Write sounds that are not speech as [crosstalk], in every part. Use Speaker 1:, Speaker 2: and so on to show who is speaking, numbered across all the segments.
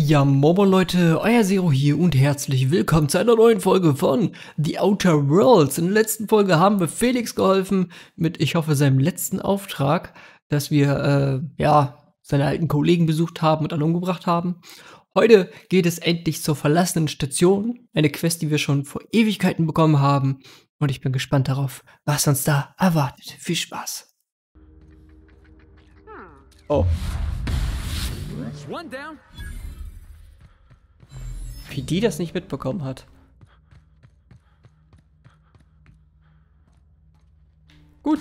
Speaker 1: Ja, Momo Leute, euer Zero hier und herzlich willkommen zu einer neuen Folge von The Outer Worlds. In der letzten Folge haben wir Felix geholfen mit, ich hoffe, seinem letzten Auftrag, dass wir, äh, ja, seine alten Kollegen besucht haben und alle umgebracht haben. Heute geht es endlich zur verlassenen Station, eine Quest, die wir schon vor Ewigkeiten bekommen haben. Und ich bin gespannt darauf, was uns da erwartet. Viel Spaß. Oh.
Speaker 2: One down.
Speaker 1: Wie die das nicht mitbekommen hat. Gut.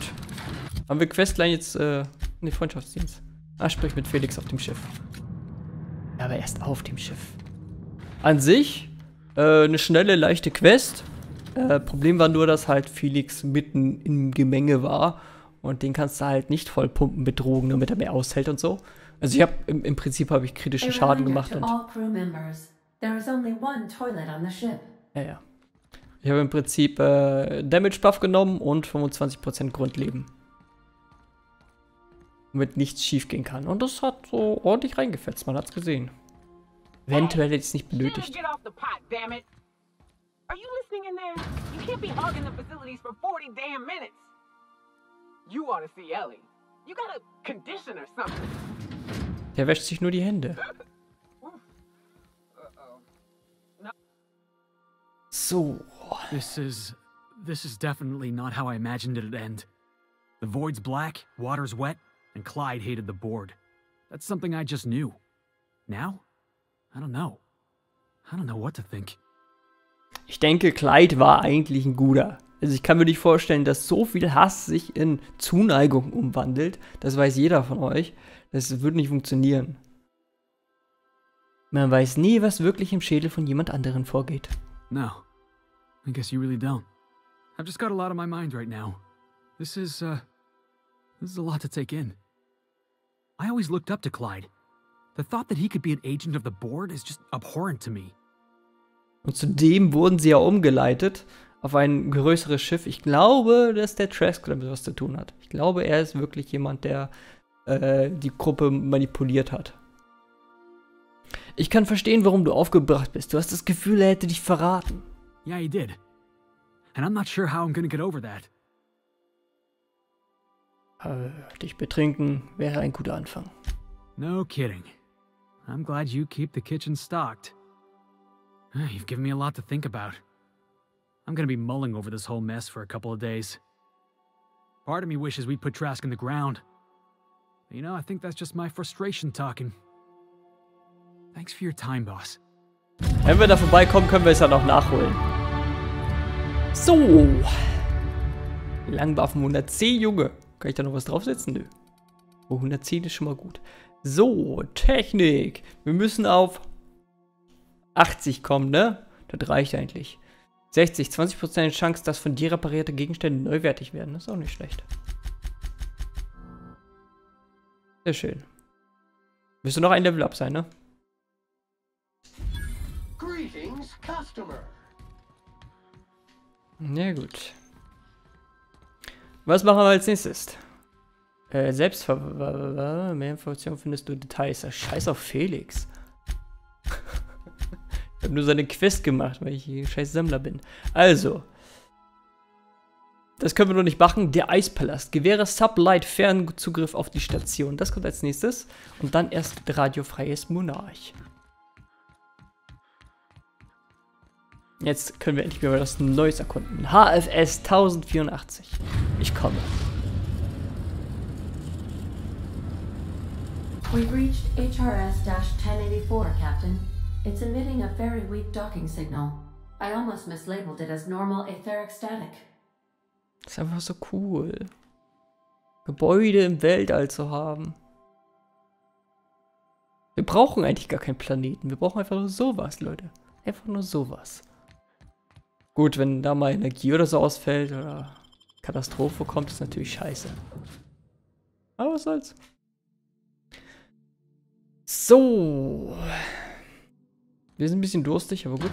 Speaker 1: Haben wir Questline jetzt, äh, ne, Freundschaftsdienst. Ah, sprich mit Felix auf dem Schiff. Ja, aber erst auf dem Schiff. An sich, äh, eine schnelle, leichte Quest. Äh, Problem war nur, dass halt Felix mitten im Gemenge war. Und den kannst du halt nicht voll pumpen mit Drogen, damit er mehr aushält und so. Also ich habe im, im Prinzip habe ich kritischen Schaden gemacht und.
Speaker 3: There is only one toilet on the ship.
Speaker 1: Ja, ja. Ich habe im Prinzip äh, Damage Buff genommen und 25% Grundleben. Womit nichts schief gehen kann. Und das hat so ordentlich reingefetzt, man hat's gesehen. Eventuell hätte ich es nicht benötigt.
Speaker 2: Pot. Are you listening in there? You can't be hogging the facilities for 40 damn minutes. You ought to see Ellie. You got a condition or something.
Speaker 1: Der wäscht sich nur die Hände. [laughs] So.
Speaker 4: This is. This is definitely not how I imagined it'd end. The void's black, water's wet, and Clyde hated the board. That's something I just knew. Now? I don't know. I don't know what to think.
Speaker 1: Ich denke, Clyde war eigentlich ein guter. Also ich kann mir nicht vorstellen, dass so viel Hass sich in Zuneigung umwandelt. Das weiß jeder von euch. Das würde nicht funktionieren. Man weiß nie, was wirklich im Schädel von jemand anderen vorgeht.
Speaker 4: No. I guess you really don't. I've just got a lot on my mind right now. This is, uh. This is a lot to take in. I always looked up to Clyde. The thought that he could be an agent of the board is just abhorrent to me.
Speaker 1: Und zudem wurden sie ja umgeleitet auf ein größeres Schiff. Ich glaube, dass der Trask damit was zu tun hat. Ich glaube, er ist wirklich jemand, der äh, die Gruppe manipuliert hat. Ich kann verstehen, warum du aufgebracht bist. Du hast das Gefühl, er hätte dich verraten.
Speaker 4: Yeah, he did. And I'm not sure how I'm gonna get over that.
Speaker 1: Dich betrinken wäre ein guter Anfang.
Speaker 4: No kidding. I'm glad you keep the kitchen stocked. [sighs] You've given me a lot to think about. I'm gonna be mulling over this whole mess for a couple of days. Part of me wishes we'd put Trask in the ground. You know, I think that's just my frustration talking. Thanks for your time, boss.
Speaker 1: Wenn wir da vorbeikommen, können wir es dann auch nachholen. So. Langwaffen 110, Junge. Kann ich da noch was draufsetzen? Nö. Oh, 110 ist schon mal gut. So, Technik. Wir müssen auf 80 kommen, ne? Das reicht eigentlich. 60, 20% Chance, dass von dir reparierte Gegenstände neuwertig werden. Das ist auch nicht schlecht. Sehr schön. Müsste noch ein Level up sein, ne?
Speaker 5: Customer.
Speaker 1: Na gut. Was machen wir als nächstes? Äh, Selbstver... Mehr Informationen findest du Details. Ah, Scheiß auf Felix. ich habe nur seine Quest gemacht, weil ich ein scheiß Sammler bin. Also. Das können wir noch nicht machen. Der Eispalast. Gewähre Sublight Fernzugriff auf die Station. Das kommt als nächstes. Und dann erst radiofreies Monarch. Jetzt können wir endlich wieder was Neues erkunden. HFS 1084. Ich komme.
Speaker 3: We've reached HRS-1084, Captain. It's emitting a very weak docking signal. I almost mislabeled it as normal etheric static.
Speaker 1: Das ist einfach so cool. Gebäude im Weltall zu haben. Wir brauchen eigentlich gar keinen Planeten. Wir brauchen einfach nur sowas, Leute. Einfach nur sowas. Gut, wenn da mal Energie oder so ausfällt oder Katastrophe kommt, ist natürlich scheiße. Aber was soll's. So. Wir sind ein bisschen durstig, aber gut.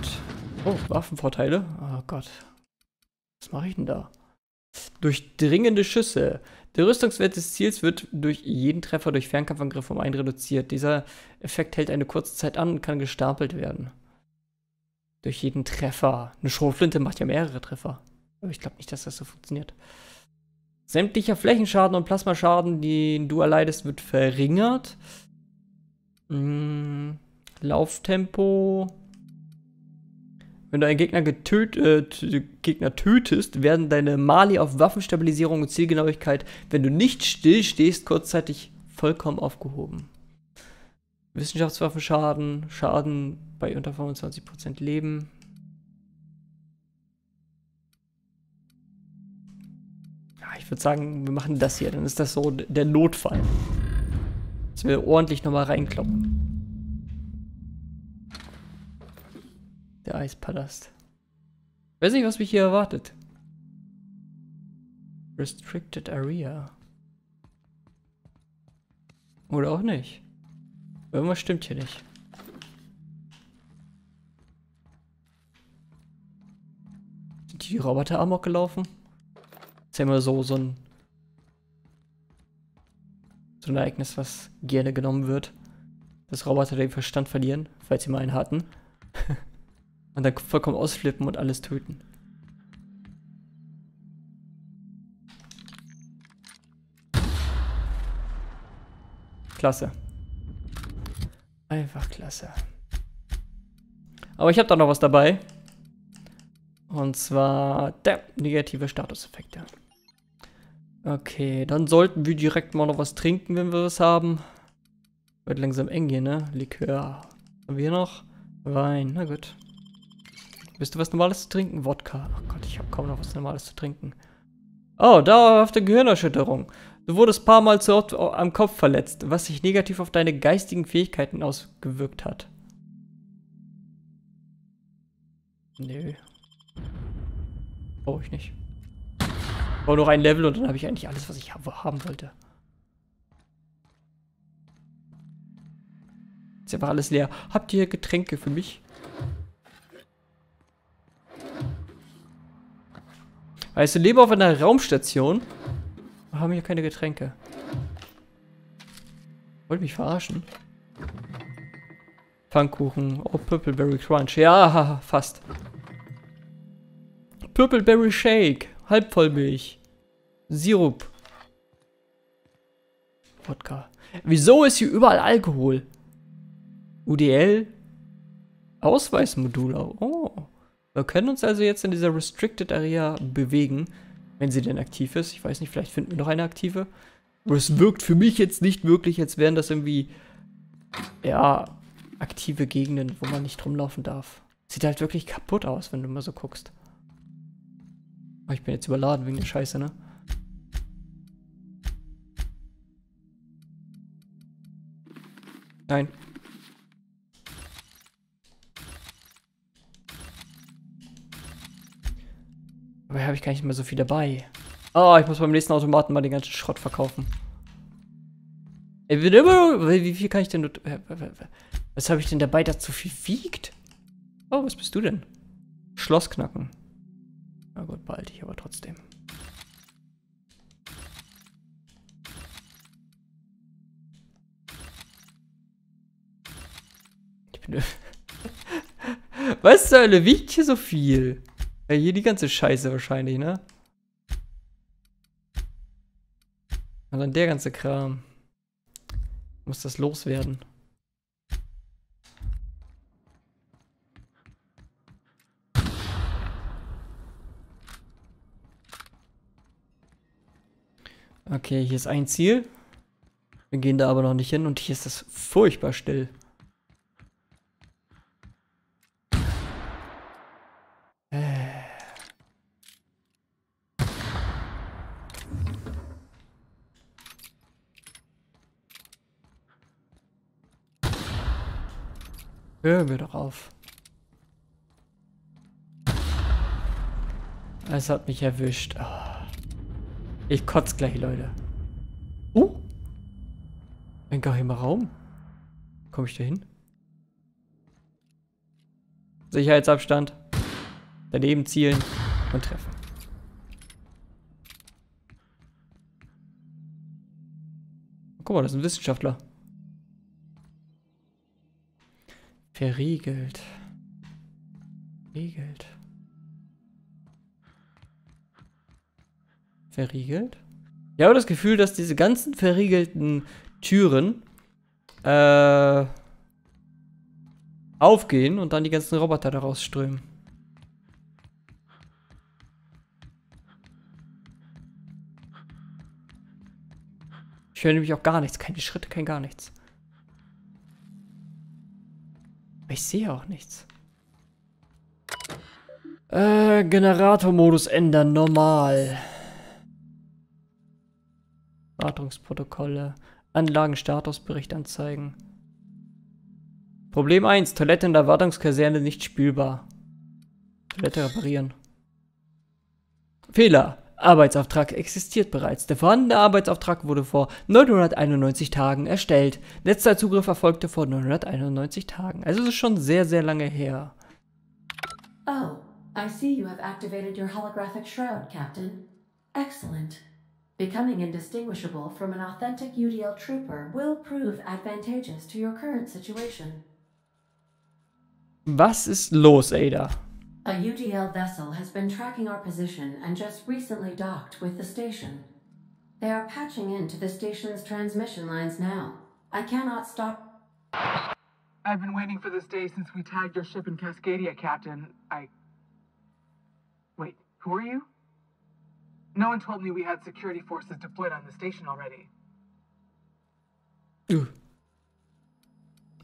Speaker 1: Oh, Waffenvorteile. Oh Gott. Was mache ich denn da? Durchdringende Schüsse. Der Rüstungswert des Ziels wird durch jeden Treffer durch Fernkampfangriff um einen reduziert. Dieser Effekt hält eine kurze Zeit an und kann gestapelt werden. Durch jeden Treffer. Eine Schrotflinte macht ja mehrere Treffer. Aber ich glaube nicht, dass das so funktioniert. Sämtlicher Flächenschaden und Plasmaschaden, den du erleidest, wird verringert. Hm, Lauftempo. Wenn du einen Gegner, getöt, äh, Gegner tötest, werden deine Mali auf Waffenstabilisierung und Zielgenauigkeit, wenn du nicht still stehst, kurzzeitig vollkommen aufgehoben. Wissenschaftswaffenschaden, Schaden bei unter 25% Leben. Ja, ich würde sagen, wir machen das hier. Dann ist das so der Notfall. Dass wir ordentlich nochmal reinkloppen. Der Eispalast. Weiß nicht, was mich hier erwartet. Restricted Area. Oder auch nicht. Irgendwas stimmt hier nicht. Sind die Roboter amok gelaufen? Das ist ja immer so, so ein so ein Ereignis, was gerne genommen wird. Dass Roboter den Verstand verlieren, falls sie mal einen hatten. [laughs] Und dann vollkommen ausflippen und alles töten. Klasse. Einfach klasse. Aber ich habe da noch was dabei. Und zwar der negative Statuseffekte. Okay, dann sollten wir direkt mal noch was trinken, wenn wir was haben. Wird langsam eng hier, ne? Likör. Haben wir noch? Wein, na gut. Willst du was Normales zu trinken? Wodka. Oh Gott, ich habe kaum noch was Normales zu trinken. Oh, dauerhafte Gehirnerschütterung. Du wurdest paar Mal zu oft am Kopf verletzt, was sich negativ auf deine geistigen Fähigkeiten ausgewirkt hat. Nö. Brauche ich nicht. Ich brauche noch ein Level und dann habe ich eigentlich alles, was ich haben wollte. Ist einfach alles leer. Habt ihr Getränke für mich? Weißt du, lebe auf einer Raumstation. Wir haben hier keine Getränke. Wollt mich verarschen? Pfannkuchen. Oh, Purpleberry Crunch. Ja, [laughs] fast. Purpleberry Shake. Halbvollmilch. Sirup. Wodka. Wieso ist hier überall Alkohol? UDL? Ausweismodul. Oh. Wir können uns also jetzt in dieser Restricted Area bewegen, wenn sie denn aktiv ist. Ich weiß nicht, vielleicht finden wir noch eine aktive. Aber es wirkt für mich jetzt nicht wirklich, als wären das irgendwie, ja, aktive Gegenden, wo man nicht rumlaufen darf. Sieht halt wirklich kaputt aus, wenn du mal so guckst. Oh, ich bin jetzt überladen wegen der Scheiße, ne? Nein. Aber habe ich gar nicht mehr so viel dabei. Oh, ich muss beim nächsten Automaten mal den ganzen Schrott verkaufen. Wie viel kann ich denn... Was habe ich denn dabei, das zu viel wiegt? Oh, was bist du denn? Schloss knacken. Na gut, behalte ich aber trotzdem. Ich bin... [laughs] Was zur Hölle wiegt hier so viel? Ja, hier die ganze Scheiße wahrscheinlich, ne? Und dann der ganze Kram. Muss das loswerden. Okay, hier ist ein Ziel. Wir gehen da aber noch nicht hin und hier ist das furchtbar still. Hören wir doch auf. Es hat mich erwischt. Oh. Ich kotz gleich, Leute. Uh. Oh! Ein geheimer Raum. Komme ich da hin? Sicherheitsabstand. Daneben zielen und treffen. Guck mal, das ist ein Wissenschaftler. Verriegelt. Verriegelt. Verriegelt? Ich habe das Gefühl, dass diese ganzen verriegelten Türen äh, aufgehen und dann die ganzen Roboter daraus strömen. Ich höre nämlich auch gar nichts, keine Schritte, kein gar nichts. Ich sehe auch nichts. Äh, Generatormodus ändern, normal. Wartungsprotokolle. Anlagenstatusbericht anzeigen. Problem 1. Toilette in der Wartungskaserne nicht spülbar. Toilette reparieren. Fehler. Arbeitsauftrag existiert bereits. Der vorhandene Arbeitsauftrag wurde vor 991 Tagen erstellt. Letzter Zugriff erfolgte vor 991 Tagen. Also es ist schon sehr, sehr lange her.
Speaker 3: Oh, I see you have activated your holographic shroud, Captain. Excellent. Becoming indistinguishable from an authentic UDL trooper will prove advantageous to your current situation.
Speaker 1: Was ist los, Ada?
Speaker 3: A UDL vessel has been tracking our position and just recently docked with the station. They are patching into the station's transmission lines now. I cannot stop.
Speaker 2: I've been waiting for this day since we tagged your ship in Cascadia, Captain. I. Wait, who are you? No one told me we had security forces deployed on the station already.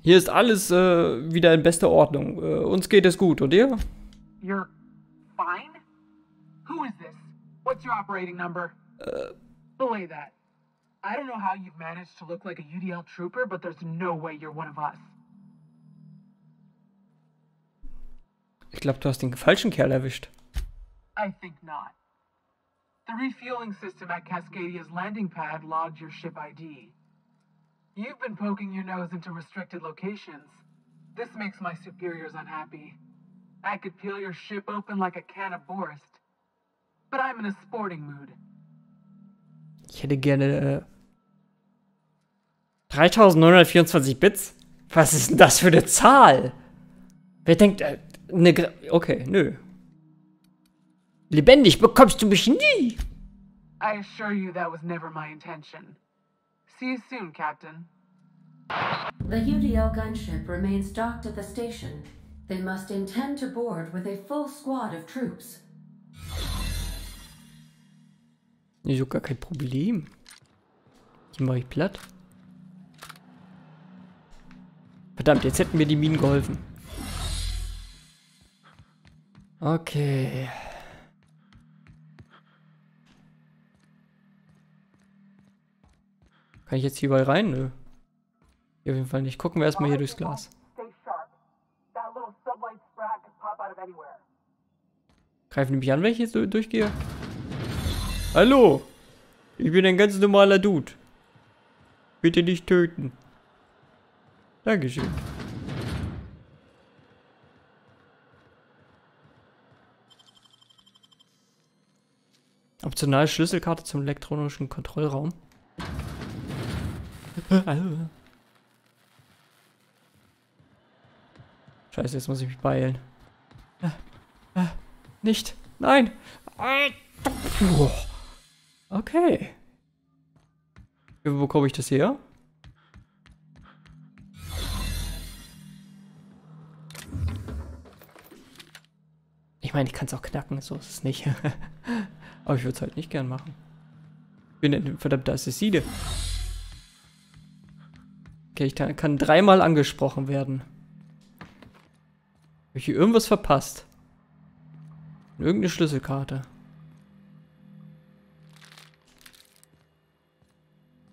Speaker 1: Hier ist alles äh, wieder in bester Ordnung. Äh, uns geht es gut, und ihr?
Speaker 2: You're fine? Who is this? What's your operating number? Uh. Belay that. I don't know how you've managed to look like a UDL trooper, but there's no way you're one of us.
Speaker 1: Ich glaube, du hast den falschen Kerl erwischt.
Speaker 2: I think not. The refueling system at Cascadia's landing pad logged your ship ID. You've been poking your nose into restricted locations. This makes my superiors unhappy. I could peel your ship open like a can of Borst. But I'm in a sporting mood.
Speaker 1: Ich hätte gerne äh, 3924 Bits. Was ist denn das für eine Zahl? Wer denkt, äh, ne, okay, nö. Lebendig bekommst du mich nie.
Speaker 2: I assure you that was never my intention. See you soon, Captain.
Speaker 3: The UDL gunship remains docked at the station. They must intend to board with a full squad of troops.
Speaker 1: Wieso gar kein Problem? Die mache ich platt. Verdammt, jetzt hätten mir die Minen geholfen. Okay. Kann ich jetzt hier überall rein? Nö. Auf jeden Fall nicht. Gucken wir erstmal hier durchs Glas. Greifen die mich an, wenn ich jetzt durchgehe? Hallo! Ich bin ein ganz normaler Dude. Bitte nicht töten. Dankeschön. Optionale Schlüsselkarte zum elektronischen Kontrollraum. Scheiße, jetzt muss ich mich beeilen. Nicht. Nein. Okay. Wo bekomme ich das her? Ich meine, ich kann es auch knacken, so ist es nicht. [laughs] Aber ich würde es halt nicht gern machen. Ich bin ein verdammter Assassine. Okay, ich kann dreimal angesprochen werden. Habe ich hier irgendwas verpasst? Irgendeine Schlüsselkarte.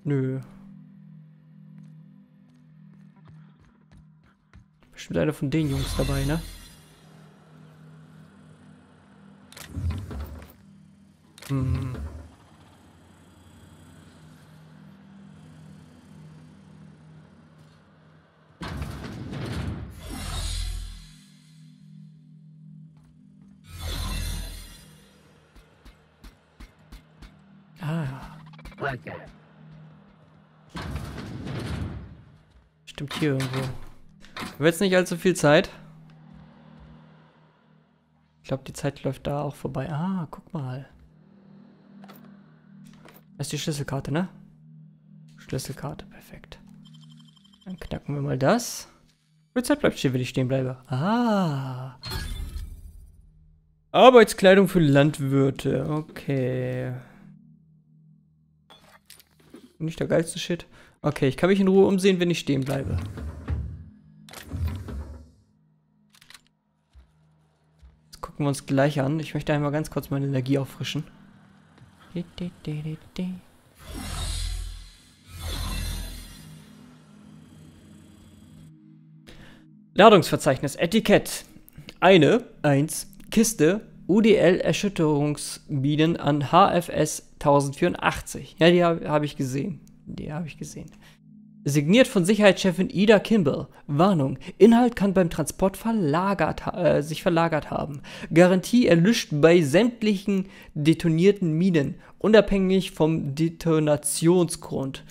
Speaker 1: Nö. Bestimmt einer von den Jungs dabei, ne? Hm. Bestimmt hier irgendwo. Haben wir jetzt nicht allzu viel Zeit? Ich glaube, die Zeit läuft da auch vorbei. Ah, guck mal. Das ist die Schlüsselkarte, ne? Schlüsselkarte, perfekt. Dann knacken wir mal das. Wie Zeit bleibt stehen, wenn ich stehen bleibe. Ah. Arbeitskleidung für Landwirte. Okay. Nicht der geilste Shit. Okay, ich kann mich in Ruhe umsehen, wenn ich stehen bleibe. Jetzt gucken wir uns gleich an. Ich möchte einmal ganz kurz meine Energie auffrischen. Ladungsverzeichnis, Etikett. Eine, eins, Kiste, UDL-Erschütterungsminen an HFS 1084. Ja, die habe hab ich gesehen. Die habe ich gesehen. Signiert von Sicherheitschefin Ida Kimball. Warnung. Inhalt kann beim Transport verlagert, äh, sich verlagert haben. Garantie erlischt bei sämtlichen detonierten Minen, unabhängig vom Detonationsgrund.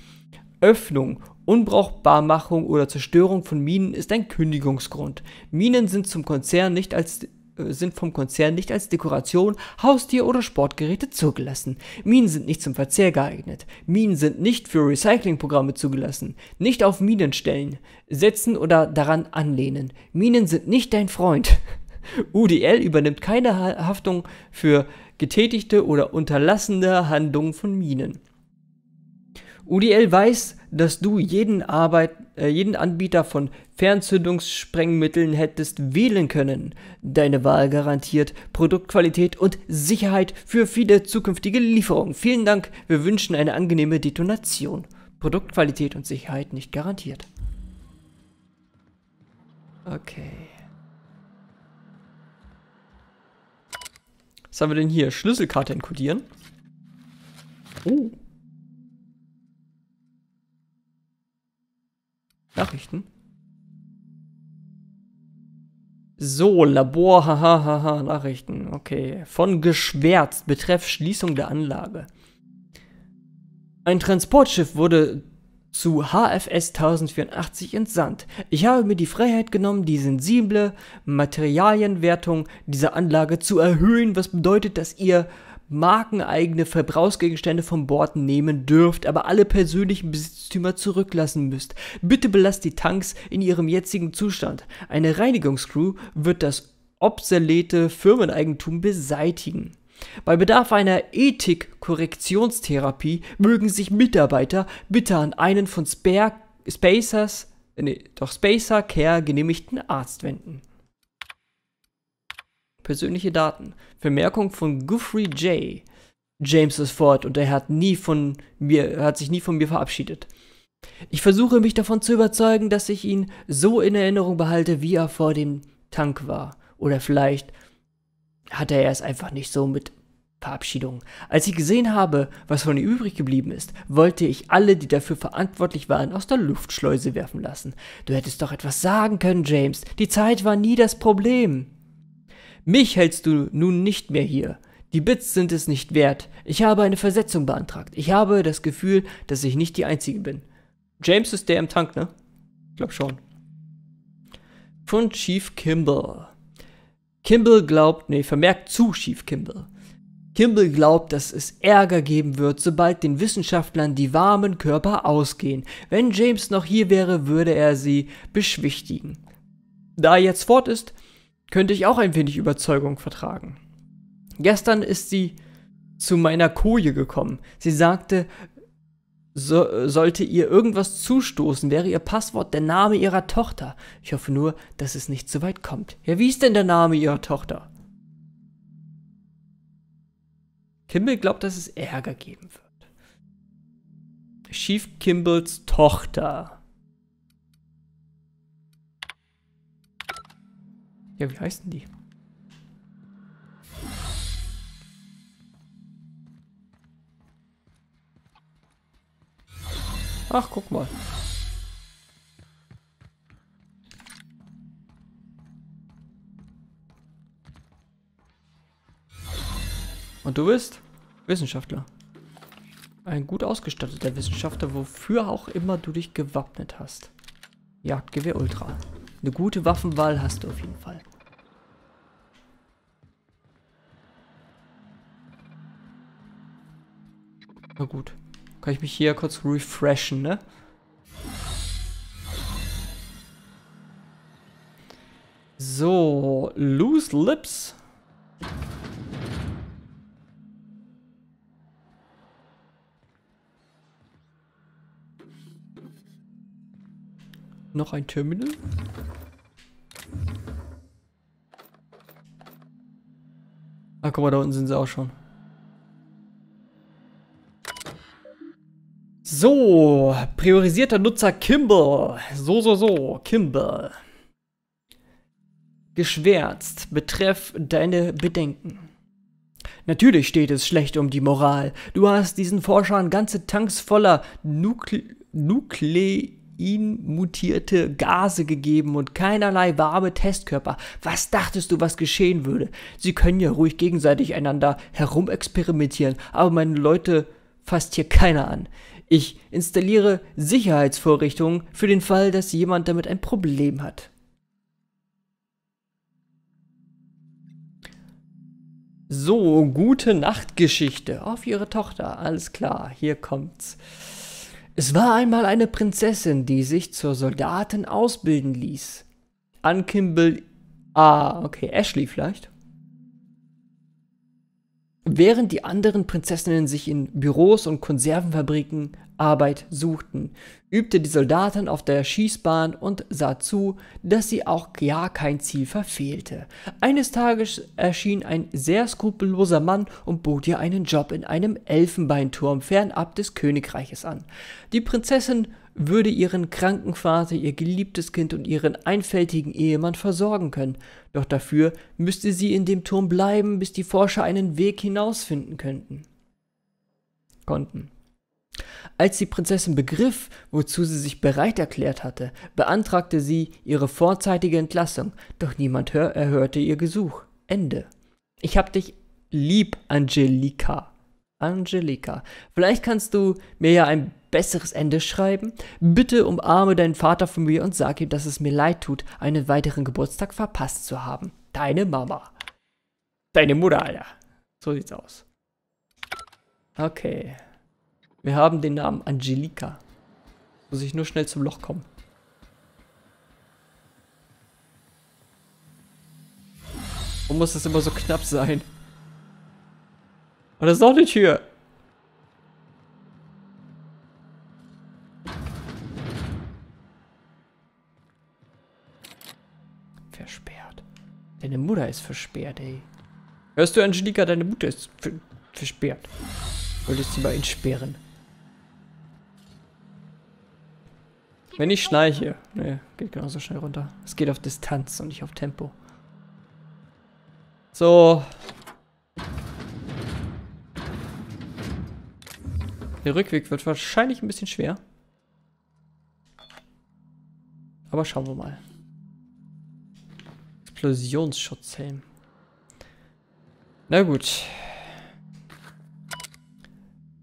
Speaker 1: Öffnung, Unbrauchbarmachung oder Zerstörung von Minen ist ein Kündigungsgrund. Minen sind zum Konzern nicht als sind vom Konzern nicht als Dekoration, Haustier oder Sportgeräte zugelassen. Minen sind nicht zum Verzehr geeignet. Minen sind nicht für Recyclingprogramme zugelassen. Nicht auf Minen stellen, setzen oder daran anlehnen. Minen sind nicht dein Freund. [laughs] UDL übernimmt keine Haftung für getätigte oder unterlassene Handlungen von Minen. UDL weiß, dass du jeden, Arbeit, äh, jeden Anbieter von Fernzündungssprengmitteln hättest wählen können. Deine Wahl garantiert Produktqualität und Sicherheit für viele zukünftige Lieferungen. Vielen Dank, wir wünschen eine angenehme Detonation. Produktqualität und Sicherheit nicht garantiert. Okay. Was haben wir denn hier? Schlüsselkarte enkodieren. Oh. Nachrichten. So, Labor, haha, haha, Nachrichten. Okay. Von geschwärzt, betreff Schließung der Anlage. Ein Transportschiff wurde zu HFS 1084 entsandt. Ich habe mir die Freiheit genommen, die sensible Materialienwertung dieser Anlage zu erhöhen, was bedeutet, dass ihr markeneigene Verbrauchsgegenstände vom Bord nehmen dürft, aber alle persönlichen Besitztümer zurücklassen müsst. Bitte belasst die Tanks in ihrem jetzigen Zustand. Eine Reinigungscrew wird das obsolete Firmeneigentum beseitigen. Bei Bedarf einer Ethik-Korrektionstherapie mögen sich Mitarbeiter bitte an einen von Spare Spacers, nee, doch Spacer Care genehmigten Arzt wenden. Persönliche Daten. Vermerkung von Guthrie J. James ist fort und er hat nie von mir, hat sich nie von mir verabschiedet. Ich versuche mich davon zu überzeugen, dass ich ihn so in Erinnerung behalte, wie er vor dem Tank war. Oder vielleicht hatte er es einfach nicht so mit Verabschiedung. Als ich gesehen habe, was von ihm übrig geblieben ist, wollte ich alle, die dafür verantwortlich waren, aus der Luftschleuse werfen lassen. Du hättest doch etwas sagen können, James. Die Zeit war nie das Problem. Mich hältst du nun nicht mehr hier. Die Bits sind es nicht wert. Ich habe eine Versetzung beantragt. Ich habe das Gefühl, dass ich nicht die Einzige bin. James ist der im Tank, ne? Ich glaub schon. Von Chief Kimball. Kimball glaubt, nee, vermerkt zu Chief Kimball. Kimball glaubt, dass es Ärger geben wird, sobald den Wissenschaftlern die warmen Körper ausgehen. Wenn James noch hier wäre, würde er sie beschwichtigen. Da er jetzt fort ist, könnte ich auch ein wenig Überzeugung vertragen. Gestern ist sie zu meiner Koje gekommen. Sie sagte, so, sollte ihr irgendwas zustoßen, wäre ihr Passwort der Name ihrer Tochter. Ich hoffe nur, dass es nicht zu weit kommt. Ja, wie ist denn der Name ihrer Tochter? Kimball glaubt, dass es Ärger geben wird. Chief Kimballs Tochter. Ja, wie heißen die? Ach, guck mal. Und du bist Wissenschaftler. Ein gut ausgestatteter Wissenschaftler, wofür auch immer du dich gewappnet hast. Jagdgewehr Ultra. Eine gute Waffenwahl hast du auf jeden Fall. Na gut. Kann ich mich hier kurz refreshen, ne? So, Loose Lips. Noch ein Terminal. Ah, guck mal, da unten sind sie auch schon. So, priorisierter Nutzer Kimball. So, so, so, Kimball. Geschwärzt, betreff deine Bedenken. Natürlich steht es schlecht um die Moral. Du hast diesen Forschern ganze Tanks voller Nukle Nukleinmutierte Gase gegeben und keinerlei warme Testkörper. Was dachtest du, was geschehen würde? Sie können ja ruhig gegenseitig einander herumexperimentieren, aber meine Leute fasst hier keiner an. Ich installiere Sicherheitsvorrichtungen für den Fall, dass jemand damit ein Problem hat. So, gute Nachtgeschichte auf ihre Tochter. Alles klar, hier kommt's. Es war einmal eine Prinzessin, die sich zur Soldatin ausbilden ließ. An Kimball. Ah, okay, Ashley vielleicht. Während die anderen Prinzessinnen sich in Büros und Konservenfabriken Arbeit suchten, übte die Soldatin auf der Schießbahn und sah zu, dass sie auch ja kein Ziel verfehlte. Eines Tages erschien ein sehr skrupelloser Mann und bot ihr einen Job in einem Elfenbeinturm fernab des Königreiches an. Die Prinzessin würde ihren kranken Vater, ihr geliebtes Kind und ihren einfältigen Ehemann versorgen können, doch dafür müsste sie in dem Turm bleiben, bis die Forscher einen Weg hinausfinden könnten. Konnten. Als die Prinzessin begriff, wozu sie sich bereit erklärt hatte, beantragte sie ihre vorzeitige Entlassung, doch niemand erhörte ihr Gesuch. Ende. Ich hab dich lieb, Angelika. Angelika. Vielleicht kannst du mir ja ein besseres Ende schreiben? Bitte umarme deinen Vater von mir und sag ihm, dass es mir leid tut, einen weiteren Geburtstag verpasst zu haben. Deine Mama. Deine Mutter, Alter. So sieht's aus. Okay. Wir haben den Namen Angelika. Muss ich nur schnell zum Loch kommen. Warum muss das immer so knapp sein? Und das ist doch eine Tür. Versperrt. Mutter ist versperrt, ey. Hörst du, Angelika, deine Mutter ist versperrt. Wolltest sie mal entsperren. Wenn ich schnarche. Ne, geht genauso schnell runter. Es geht auf Distanz und nicht auf Tempo. So. Der Rückweg wird wahrscheinlich ein bisschen schwer. Aber schauen wir mal. Explosionsschutzhelm. Na gut.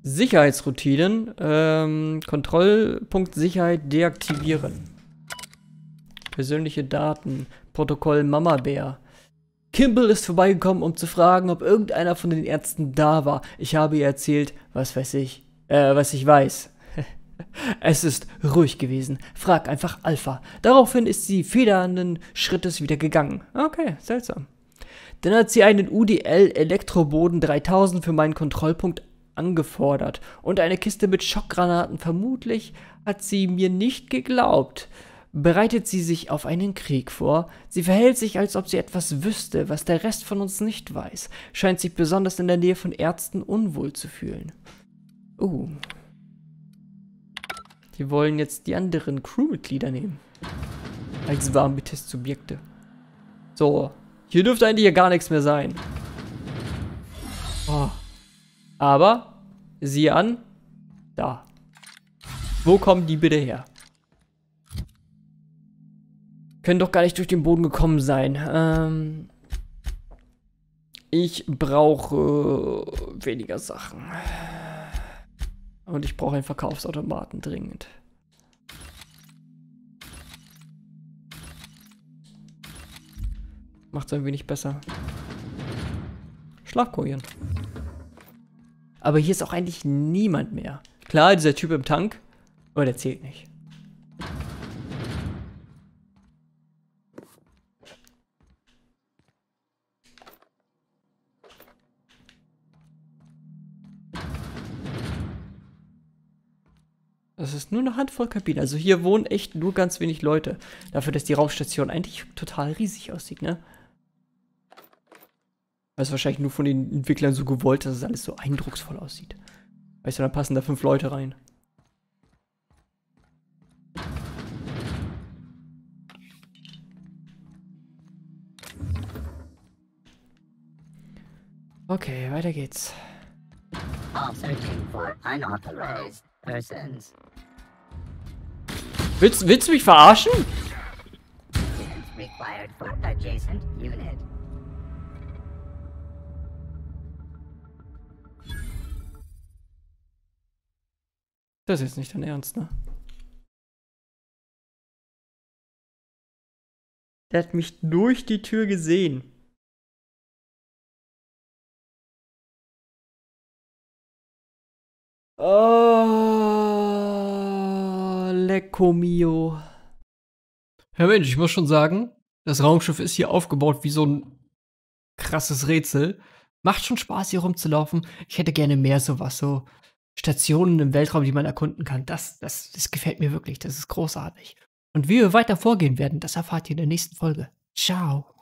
Speaker 1: Sicherheitsroutinen. Ähm, Kontrollpunkt Sicherheit deaktivieren. Persönliche Daten. Protokoll Mama Bär. Kimball ist vorbeigekommen, um zu fragen, ob irgendeiner von den Ärzten da war. Ich habe ihr erzählt, was weiß ich, äh, was ich weiß. Es ist ruhig gewesen. Frag einfach Alpha. Daraufhin ist sie federnden Schrittes wieder gegangen. Okay, seltsam. Dann hat sie einen UDL Elektroboden 3000 für meinen Kontrollpunkt angefordert und eine Kiste mit Schockgranaten. Vermutlich hat sie mir nicht geglaubt. Bereitet sie sich auf einen Krieg vor? Sie verhält sich, als ob sie etwas wüsste, was der Rest von uns nicht weiß, scheint sich besonders in der Nähe von Ärzten unwohl zu fühlen. Uh. Die wollen jetzt die anderen Crewmitglieder nehmen. Als warme Testsubjekte. So. Hier dürfte eigentlich ja gar nichts mehr sein. Oh. Aber, siehe an, da. Wo kommen die bitte her? Können doch gar nicht durch den Boden gekommen sein. Ähm, ich brauche weniger Sachen. Und ich brauche einen Verkaufsautomaten dringend. Macht es ein wenig besser. Schlafkojen. Aber hier ist auch eigentlich niemand mehr. Klar, dieser Typ im Tank, aber der zählt nicht. Nur eine Handvoll Kabinen. Also hier wohnen echt nur ganz wenig Leute. Dafür, dass die Raumstation eigentlich total riesig aussieht, ne? Das ist wahrscheinlich nur von den Entwicklern so gewollt, dass es alles so eindrucksvoll aussieht. Weißt du, dann passen da fünf Leute rein. Okay, weiter geht's.
Speaker 6: All searching for unauthorized persons.
Speaker 1: Willst, willst du mich verarschen? Das ist jetzt nicht dein Ernst, ne? Der hat mich durch die Tür gesehen. Oh, lecco mio. Ja Mensch, ich muss schon sagen, das Raumschiff ist hier aufgebaut wie so ein krasses Rätsel. Macht schon Spaß, hier rumzulaufen. Ich hätte gerne mehr sowas, so Stationen im Weltraum, die man erkunden kann. Das, das, das gefällt mir wirklich. Das ist großartig. Und wie wir weiter vorgehen werden, das erfahrt ihr in der nächsten Folge. Ciao.